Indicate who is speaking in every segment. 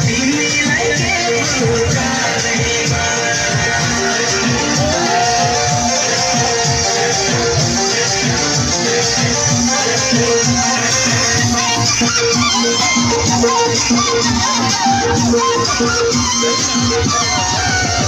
Speaker 1: Feel me like it, you got me. Thank you.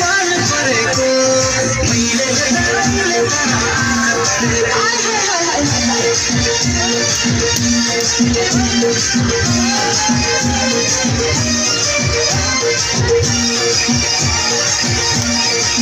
Speaker 1: My Thank you.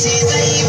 Speaker 1: see that you